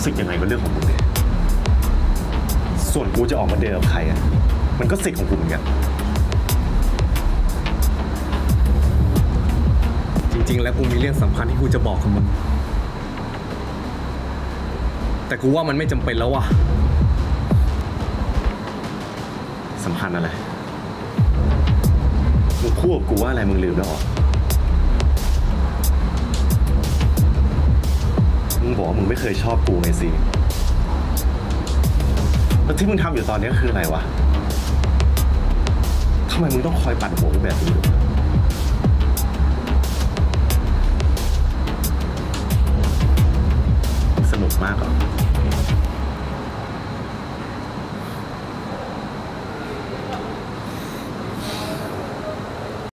รู้สึกยังไงกับเรื่องของมึงเนี่ยส่วนกูจะออกมาเดินกับใครอะ มันก็สิทธิ์ของกูเหมือนกัน จริง ๆ แล้วกูมีเรื่องสำคัญที่กูจะบอกกับมึง แต่กูว่ามันไม่จำเป็นแล้วว่ะสำคัญอะไร มึงพูดกับกูว่าอะไรมึงลืมแล้วเหรอ มึงบอกว่ามึงไม่เคยชอบกูไงสิแล้วที่มึงทำอยู่ตอนนี้คืออะไรวะทำไมมึงต้องคอยปั่นหัวกูแบบนี้ด้สนุกมากอะ